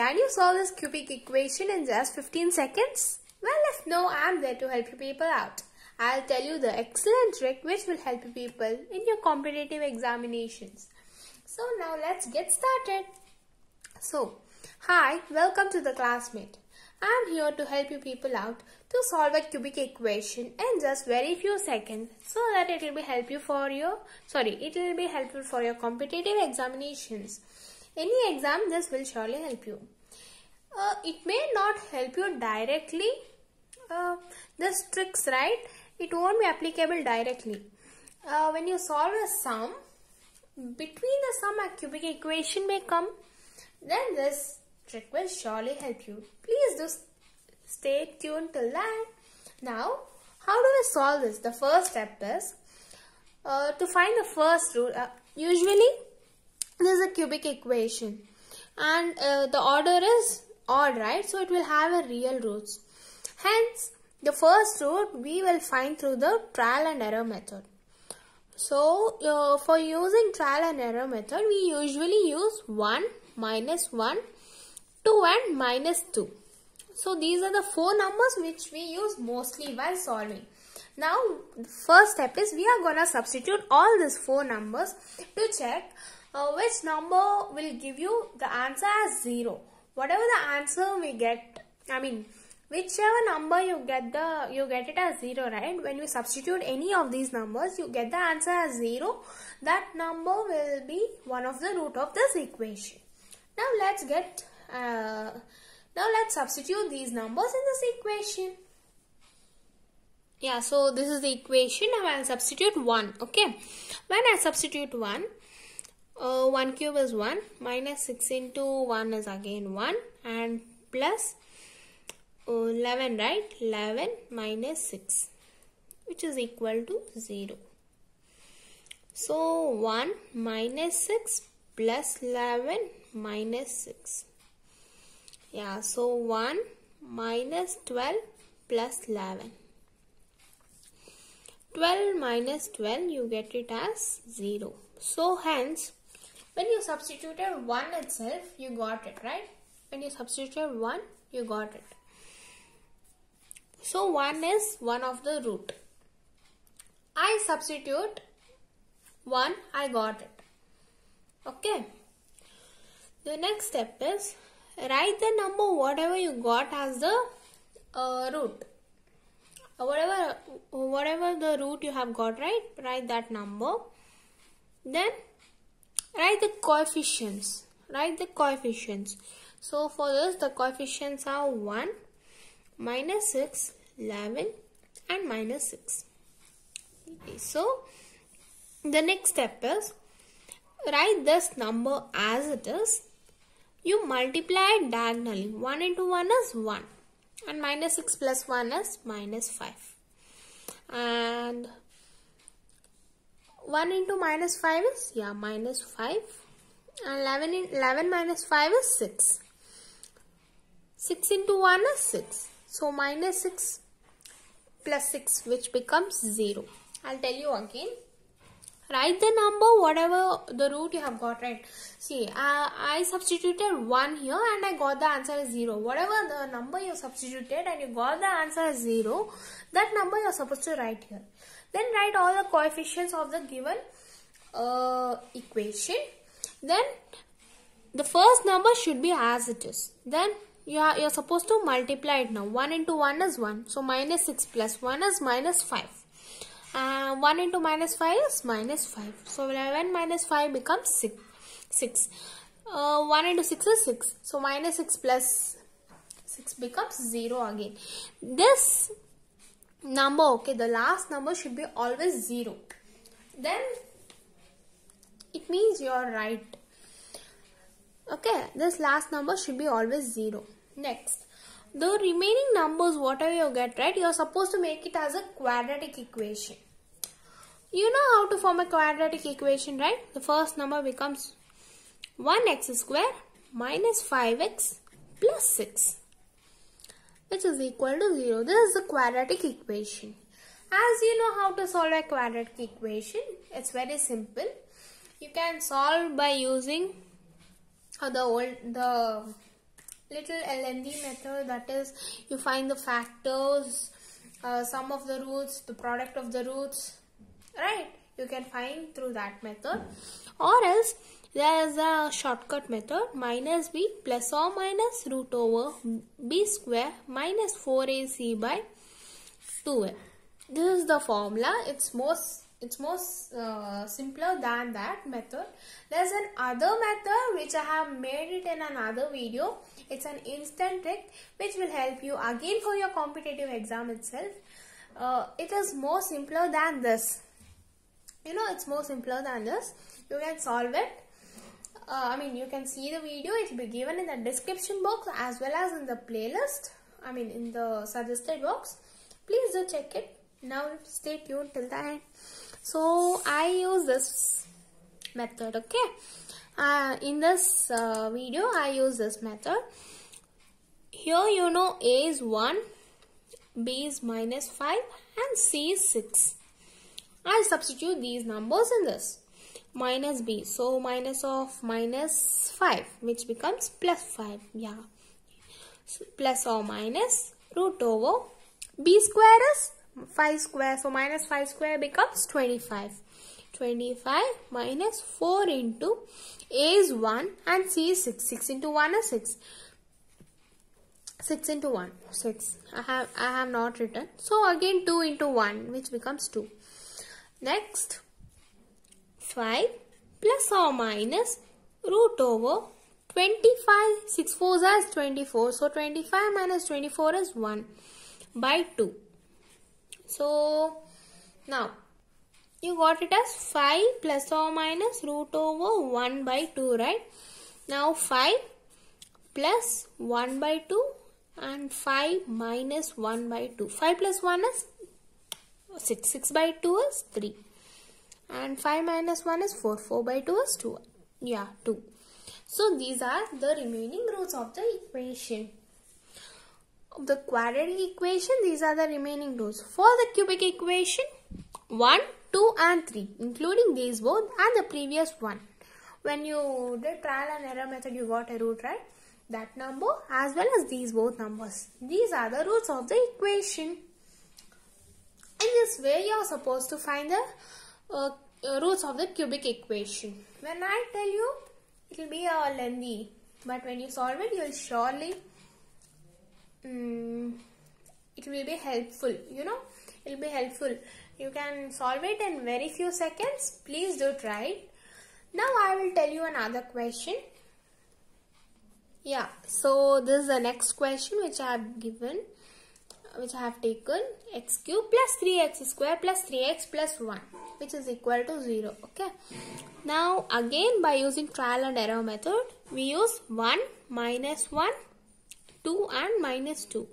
can you solve this cubic equation in just 15 seconds? Well, if no, I'm there to help you people out. I'll tell you the excellent trick which will help you people in your competitive examinations. So now let's get started. So, hi, welcome to the classmate. I'm here to help you people out to solve a cubic equation in just very few seconds so that it will be help you for your sorry it will be helpful for your competitive examinations. Any exam this will surely help you. Uh, it may not help you directly. Uh, this tricks right it won't be applicable directly. Uh, when you solve a sum between the sum a cubic equation may come then this trick will surely help you. Please do stay tuned till that. Now, how do we solve this? The first step is uh, to find the first root. Uh, usually, this is a cubic equation and uh, the order is right? So, it will have a real roots. Hence, the first root we will find through the trial and error method. So, uh, for using trial and error method, we usually use 1 minus 1 2 and minus 2. So these are the four numbers which we use mostly while solving. Now first step is we are gonna substitute all these four numbers to check uh, which number will give you the answer as 0. Whatever the answer we get, I mean whichever number you get the you get it as 0 right when you substitute any of these numbers you get the answer as 0 that number will be one of the root of this equation now let's get uh, now let's substitute these numbers in this equation. Yeah, so this is the equation. Now I'll substitute 1. Okay. When I substitute 1, uh, 1 cube is 1. Minus 6 into 1 is again 1. And uh, 11, right? 11 minus 6. Which is equal to 0. So 1 minus 6 plus 11 minus 6 yeah, so 1 minus 12 plus 11. 12 minus 12 you get it as 0. So hence when you substituted 1 itself you got it right. When you substituted 1 you got it. So 1 is one of the root. I substitute 1 I got it. Okay. The next step is write the number whatever you got as the uh, root whatever whatever the root you have got right write that number then write the coefficients. Write the coefficients. So for this the coefficients are 1 minus 6 11 and minus 6 okay, so the next step is write this number as it is. You multiply diagonally. 1 into 1 is 1 and minus 6 plus 1 is minus 5 and 1 into minus 5 is yeah minus 5 and 11, in, 11 minus 5 is 6 6 into 1 is 6 so minus 6 plus 6 which becomes 0 I'll tell you again. Write the number whatever the root you have got right? See uh, I substituted 1 here and I got the answer as 0 whatever the number you substituted and you got the answer as 0 that number you're supposed to write here then write all the coefficients of the given uh, equation then the first number should be as it is then you are, you're supposed to multiply it now 1 into 1 is 1 so minus 6 plus 1 is minus 5 uh, 1 into minus 5 is minus 5. So 11 minus 5 becomes 6. 6. Uh, 1 into 6 is 6. So minus 6 plus 6 becomes 0 again. This number, okay, the last number should be always 0. Then it means you are right. Okay, this last number should be always 0. Next, the remaining numbers whatever you get right you are supposed to make it as a quadratic equation you know how to form a quadratic equation right the first number becomes 1x square minus 5x plus 6 which is equal to 0 this is a quadratic equation. As you know how to solve a quadratic equation it's very simple. You can solve by using the old the little lengthy method. That is you find the factors uh, sum of the roots the product of the roots right? You can find through that method. Or else there is a shortcut method. Minus b plus or minus root over b square minus 4ac by 2a this is the formula. It's most it's most uh, simpler than that method. There's an other method which i have made it in another video. It's an instant trick which will help you again for your competitive exam itself. Uh, it is more simpler than this. You know it's more simpler than this. You can solve it uh, I mean you can see the video. It will be given in the description box as well as in the playlist. I mean in the suggested box. Please do check it. Now stay tuned till the end. So I use this method okay? Uh, in this uh, video I use this method. Here you know A is 1 B is minus 5 and C is 6 I'll substitute these numbers in this minus b. So minus of minus 5 which becomes plus 5 yeah. So plus or minus root over b square is 5 square. So minus 5 square becomes 25 25 minus 4 into a is 1 and c is 6 6 into 1 is 6 6 into 1 6 i have i have not written. So again 2 into 1 which becomes 2 next 5 plus or minus root over 25 6 4 is 24 so 25 minus 24 is 1 by 2 so now you got it as 5 plus or minus root over 1 by 2 right? Now 5 plus 1 by 2 and 5 minus 1 by 2 5 plus 1 is 6 6 by 2 is 3 and 5 minus 1 is 4 4 by 2 is 2 yeah 2 so these are the remaining roots of the equation. Of the quadratic equation these are the remaining roots for the cubic equation 1 2 and 3 including these both and the previous one. When you did trial and error method you got a root right? That number as well as these both numbers. These are the roots of the equation. In this way you are supposed to find the uh, uh, roots of the cubic equation. When I tell you, it will be a lengthy, but when you solve it, you will surely, um, it will be helpful, you know, it will be helpful. You can solve it in very few seconds. Please do try it. Now I will tell you another question. Yeah, so this is the next question which I have given which I have taken x cube plus 3x square plus 3x plus 1 which is equal to 0 okay? Now again by using trial and error method we use 1 minus 1 2 and minus 2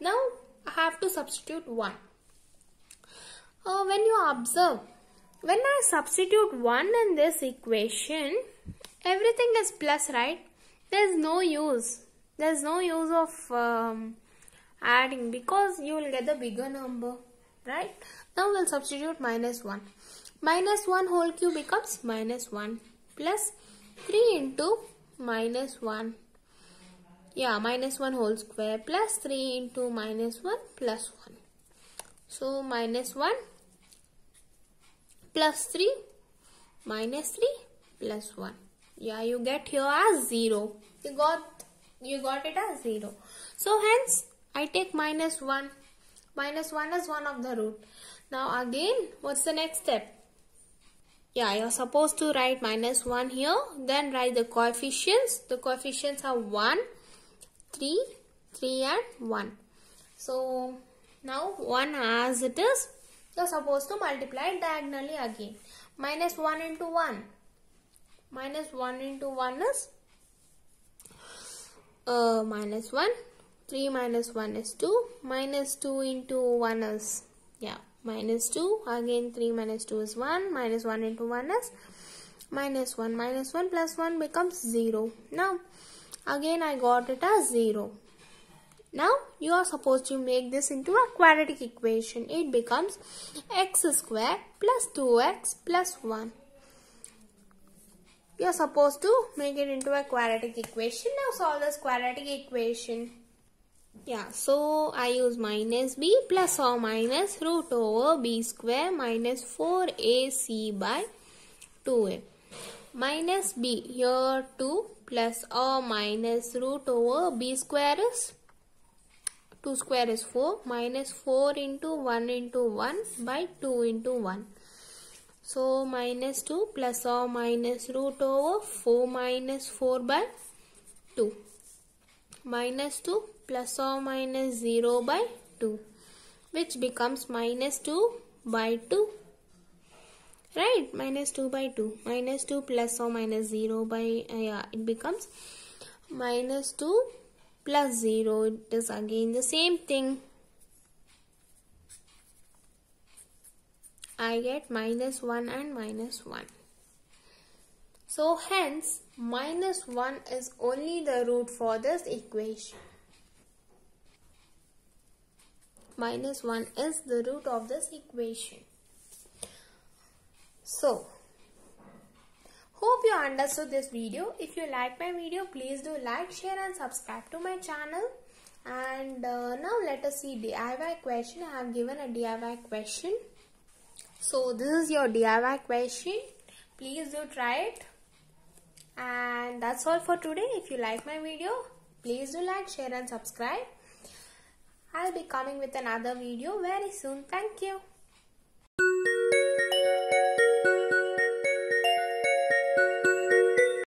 now I have to substitute 1 uh, when you observe when I substitute 1 in this equation everything is plus right? There is no use. There is no use of um, adding because you will get the bigger number right? Now we'll substitute minus 1 minus 1 whole cube becomes minus 1 plus 3 into minus 1 yeah minus 1 whole square plus 3 into minus 1 plus 1 so minus 1 plus 3 minus 3 plus 1 yeah you get here as 0 you got you got it as 0 so hence I take minus 1. Minus 1 is one of the root. Now again, what's the next step? Yeah, you're supposed to write minus 1 here. Then write the coefficients. The coefficients are 1, 3, 3 and 1. So now 1 as it is, you're supposed to multiply diagonally again. Minus 1 into 1. Minus 1 into 1 is uh, minus 1 3 minus 1 is 2 minus 2 into 1 is yeah minus 2 again 3 minus 2 is 1 minus 1 into 1 is minus 1 minus 1 plus 1 becomes 0 now again I got it as 0 now you are supposed to make this into a quadratic equation it becomes x square plus 2x plus 1 you're supposed to make it into a quadratic equation. Now solve this quadratic equation. Yeah, so I use minus b plus or minus root over b square minus 4ac by 2a. Minus b here 2 plus or minus root over b square is 2 square is 4 minus 4 into 1 into 1 by 2 into 1. So minus 2 plus or minus root over 4 minus 4 by 2. Minus 2 plus or minus 0 by 2 which becomes minus 2 by 2. Right, minus 2 by 2. Minus 2 plus or minus 0 by, uh, yeah, it becomes minus 2 plus 0. It is again the same thing. I get minus 1 and minus 1. So hence minus 1 is only the root for this equation. Minus 1 is the root of this equation. So, hope you understood this video. If you like my video, please do like, share and subscribe to my channel. And uh, now let us see DIY question. I have given a DIY question. So this is your DIY question. Please do try it. And that's all for today. If you like my video, please do like, share and subscribe. I'll be coming with another video very soon. Thank you.